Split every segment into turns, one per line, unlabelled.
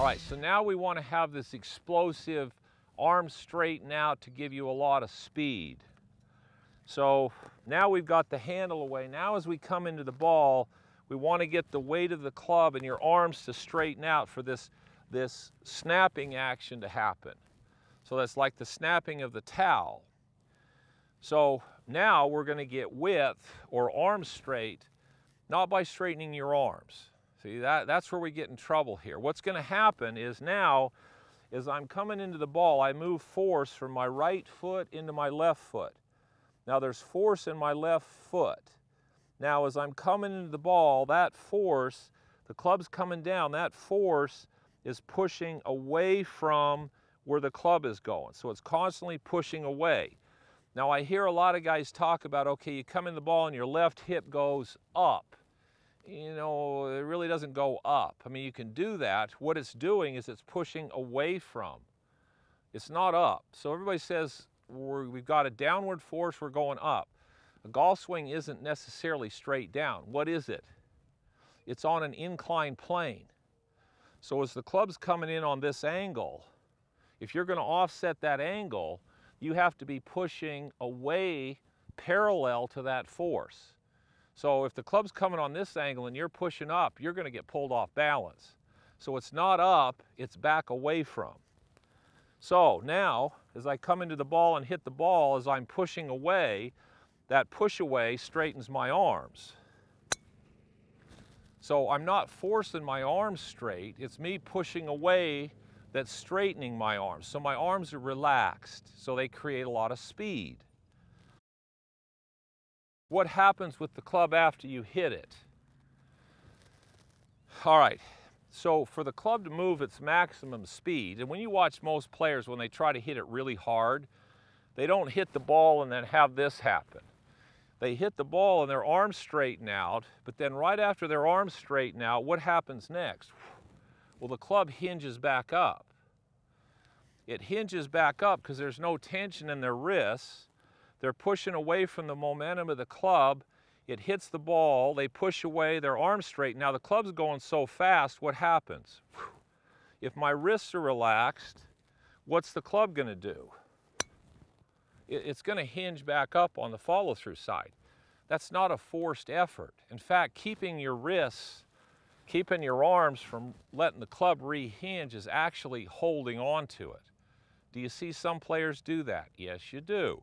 so now we want to have this explosive arm straighten out to give you a lot of speed. So now we've got the handle away. Now as we come into the ball, we want to get the weight of the club and your arms to straighten out for this, this snapping action to happen. So that's like the snapping of the towel. So now we're going to get width or arm straight, not by straightening your arms. See, that, that's where we get in trouble here. What's going to happen is now, as I'm coming into the ball, I move force from my right foot into my left foot. Now there's force in my left foot. Now as I'm coming into the ball, that force, the club's coming down, that force is pushing away from where the club is going. So it's constantly pushing away. Now I hear a lot of guys talk about, okay, you come in the ball and your left hip goes up. You know, it really doesn't go up. I mean, you can do that. What it's doing is it's pushing away from. It's not up. So everybody says we have got a downward force, we're going up. A golf swing isn't necessarily straight down. What is it? It's on an inclined plane. So as the club's coming in on this angle, if you're going to offset that angle, you have to be pushing away parallel to that force. So if the club's coming on this angle and you're pushing up, you're going to get pulled off balance. So it's not up, it's back away from. So now, as I come into the ball and hit the ball, as I'm pushing away, that push away straightens my arms. So I'm not forcing my arms straight, it's me pushing away that's straightening my arms. So my arms are relaxed, so they create a lot of speed. What happens with the club after you hit it? All right, so for the club to move its maximum speed, and when you watch most players when they try to hit it really hard, they don't hit the ball and then have this happen. They hit the ball and their arms straighten out, but then right after their arms straighten out, what happens next? Well, the club hinges back up. It hinges back up because there's no tension in their wrists. They're pushing away from the momentum of the club. It hits the ball, they push away, their arms straight. Now the club's going so fast, what happens? If my wrists are relaxed, what's the club gonna do? it's going to hinge back up on the follow through side. That's not a forced effort. In fact, keeping your wrists, keeping your arms from letting the club rehinge is actually holding on to it. Do you see some players do that? Yes, you do.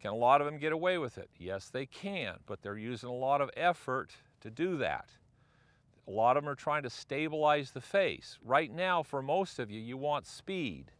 Can a lot of them get away with it? Yes, they can, but they're using a lot of effort to do that. A lot of them are trying to stabilize the face. Right now, for most of you, you want speed.